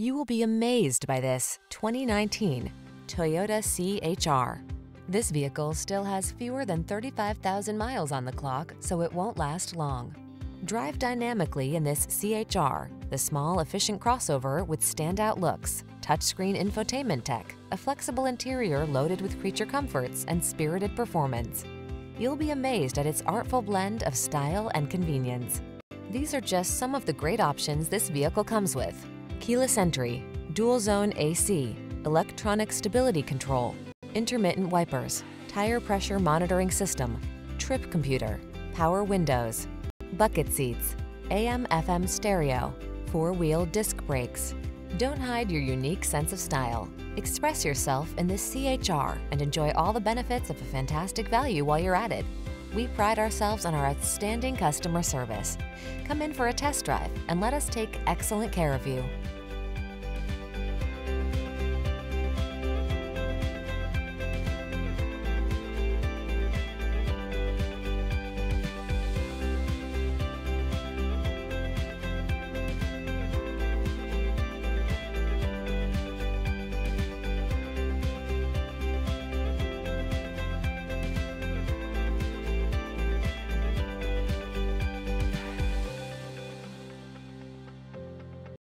You will be amazed by this 2019 Toyota CHR. This vehicle still has fewer than 35,000 miles on the clock, so it won't last long. Drive dynamically in this CHR, the small, efficient crossover with standout looks, touchscreen infotainment tech, a flexible interior loaded with creature comforts, and spirited performance. You'll be amazed at its artful blend of style and convenience. These are just some of the great options this vehicle comes with. Keyless entry, dual zone AC, electronic stability control, intermittent wipers, tire pressure monitoring system, trip computer, power windows, bucket seats, AM FM stereo, four-wheel disc brakes. Don't hide your unique sense of style. Express yourself in this CHR and enjoy all the benefits of a fantastic value while you're at it. We pride ourselves on our outstanding customer service. Come in for a test drive and let us take excellent care of you.